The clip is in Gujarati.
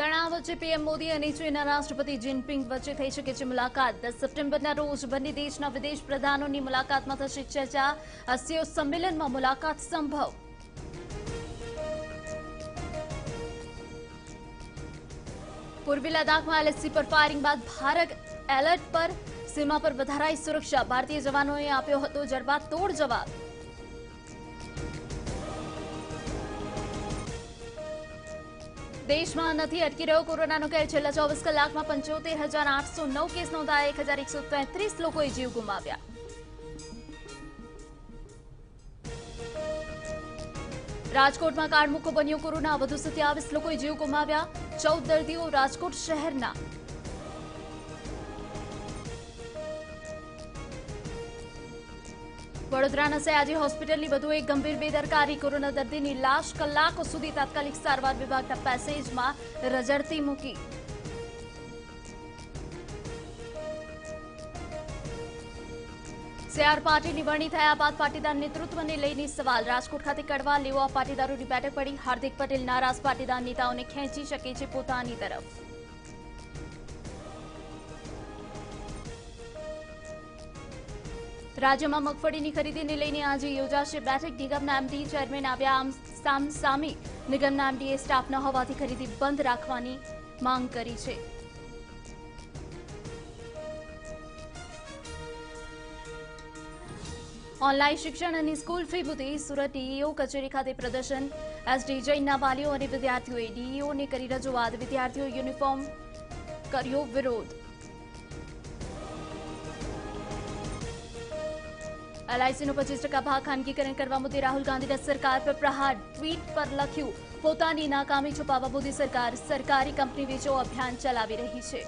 તણાવ વચ્ચે પીએમ મોદી અને ચીનના રાષ્ટ્રપતિ જિનપિંગ વચ્ચે થઈ શકે છે મુલાકાત. દસ સપ્ટેમ્બરના રોજ બંને દેશના વિદેશ પ્રધાનોની મુલાકાતમાં થશે ચર્ચા. અસ્યો સંમેલનમાં મુલાકાત સંભવ. પૂર્વી લદ્દાખમાં એલએસસી પર ફાયરિંગ બાદ ભારત એલર્ટ પર. સીમા પર વધારાઈ સુરક્ષા. ભારતીય જવાનોએ આપ્યો હતો જડબાતોડ જવાબ. દેશમાં નથી અટકી રહ્યો કોરોનાનો કેર. છેલ્લા ચોવીસ કલાકમાં પંચોતેર હજાર આઠસો નવ કેસ નોંધાયા, એક હજાર એકસો તેત્રીસ લોકોએ જીવ ગુમાવ્યા. રાજકોટમાં કાળમુખો બન્યો કોરોના, વધુ સત્યાવીસ લોકોએ જીવ ગુમાવ્યા. ચૌદ દર્દીઓ રાજકોટ શહેરના વડોદરાના આજે હોસ્પિટલની વધુ એક ગંભીર બેદરકારી. કોરોના દર્દીની લાશ કલાકો સુધી તાત્કાલિક સારવાર વિભાગના પેસેજમાં રજડતી મૂકી. સીઆર પાર્ટી નિવડણી થયા બાદ પાટીદાર નેતૃત્વને લઈને સવાલ. રાજકોટ ખાતે કડવા લેવા પાટીદારોની બેઠક પડી. હાર્દિક પટેલ નારાજ પાટીદાર નેતાઓને ખેંચી શકે છે પોતાની તરફ. રાજ્યમાં મગફળીની ખરીદીને લઈને આજે યોજાશે બેઠક. નિગમના એમડી ચેરમેન આવ્યા સામ સામે. નિગમના એમડીએ સ્ટાફ ન હોવાથી ખરીદી બંધ રાખવાની માંગ કરી છે. ઓનલાઈન શિક્ષણ અને સ્કૂલ ફી મુદ્દે સુરત ડીઈઓ કચેરી ખાતે પ્રદર્શન. એસડી જૈનના વાલીઓ અને વિદ્યાર્થીઓએ ડીઈઓને કરી રજૂઆત. વિદ્યાર્થીઓ યુનિફોર્મ કર્યો વિરોધ. એલઆઈસીનો પચીસ ટકા ભાગ ખાનગીકરણ કરવા મુદ્દે રાહુલ ગાંધીના સરકાર પર પ્રહાર. ટ્વીટ પર લખ્યું, પોતાની નાકામી છુપાવવા મોદી સરકાર સરકારી કંપની વેચો અભિયાન ચલાવી રહી છે.